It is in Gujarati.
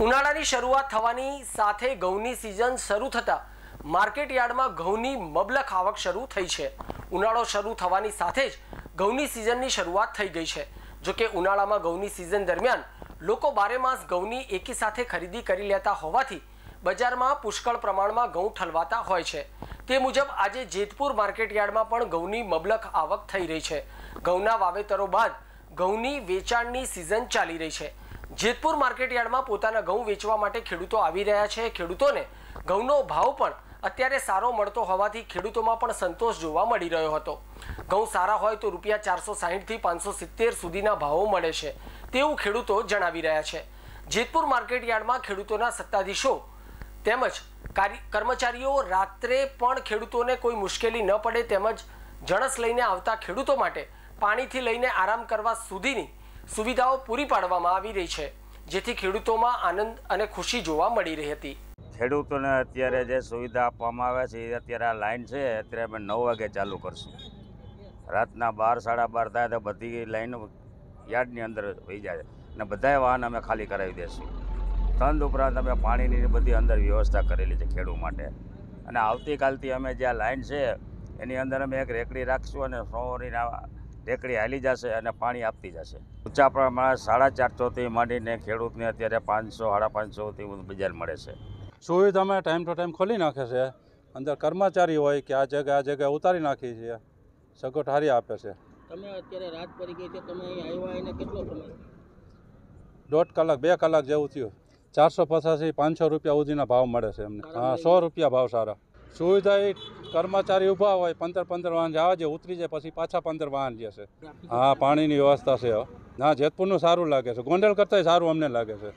ઉનાળાની શરૂઆત થવાની સાથે ઘઉંની સિઝન શરૂ થતાં માર્કેટ યાર્ડમાં ઘઉંની મબલખ આવક શરૂ થઈ છે. ઉનાળો શરૂ થવાની સાથે જ ઘઉંની સિઝનની શરૂઆત થઈ ગઈ છે. જોકે ઉનાળામાં ઘઉંની સિઝન દરમિયાન લોકો બારે માસ ઘઉંની એકી સાથે ખરીદી કરી લેતા હોવાથી બજારમાં પુષ્કળ પ્રમાણમાં ઘઉં ઠલવાતા હોય છે. તે મુજબ આજે જેતપુર માર્કેટ યાર્ડમાં પણ ઘઉંની મબલખ આવક થઈ રહી છે. ઘઉંના વાવેતરો બાદ ઘઉંની વેચાણની સિઝન ચાલી રહી છે. જેતપુર માર્કેટયાર્ડમાં પોતાના ઘઉં વેચવા માટે ખેડૂતો આવી રહ્યા છે. ખેડૂતોને ઘઉંનો ભાવ પણ અત્યારે સારો મળતો હોવાથી ખેડૂતોમાં પણ સંતોષ જોવા મળી રહ્યો હતો. ઘઉં સારા હોય તો રૂપિયા ચારસો સાહીઠથી પાંચસો સિત્તેર સુધીના ભાવો મળે છે તેવું ખેડૂતો જણાવી રહ્યા છે. જેતપુર માર્કેટયાર્ડમાં ખેડૂતોના સત્તાધીશો તેમજ કર્મચારીઓ રાત્રે પણ ખેડૂતોને કોઈ મુશ્કેલી ન પડે તેમજ જણસ લઈને આવતા ખેડૂતો માટે પાણીથી લઈને આરામ કરવા સુધીની સુવિધાઓ પૂરી પાડવામાં આવી રહી છે, જેથી ખેડૂતોમાં આનંદ અને ખુશી જોવા મળી રહી હતી. ખેડૂતોને અત્યારે જે સુવિધા આપવામાં આવે છે, એ અત્યારે આ લાઇન છે, અત્યારે અમે નવ વાગે ચાલુ કરશું. રાતના બાર, સાડા બાર થાય તો બધી લાઈન યાર્ડની અંદર વહી જાય અને બધાય વાહન અમે ખાલી કરાવી દઈશું તંદ ઉપરાંત અમે પાણીની બધી અંદર વ્યવસ્થા કરેલી છે ખેડૂત માટે. અને આવતીકાલથી અમે જે આ લાઇન છે, એની અંદર અમે એક રેકડી રાખશું અને સોની રેકડી હાલી જશે અને પાણી આપતી જશે. ઊંચા પ્રમાણે સાડા ચારસોથી માંડીને ખેડૂતને અત્યારે પાંચસો સાડા પાંચસોથી બજાર મળે છે. સુવિધા અમે ટાઈમ ટુ ટાઈમ ખોલી નાખે છે. અંદર કર્મચારી હોય કે આ જગ્યા આ જગ્યાએ ઉતારી નાખી છે. સગવડ હારી આપે છે. તમે અત્યારે રાત પડી ગઈ છે તમે અહીં આવ્યા એને કેટલો સમય દોઢ કલાક બે કલાક જેવું થયું. ચારસો પચાસથી પાંચસો રૂપિયા સુધીના ભાવ મળે છે અમને હા સો રૂપિયા ભાવ સારા. સુવિધા કર્મચારી ઊભા હોય, પંદર પંદર વાહન જવા જે ઉતરી જાય, પછી પાછા પંદર વાહન જશે હા, પાણીની વ્યવસ્થા છે. ના જેતપુરનું સારું લાગે છે. ગોંડલ કરતાંય સારું અમને લાગે છે.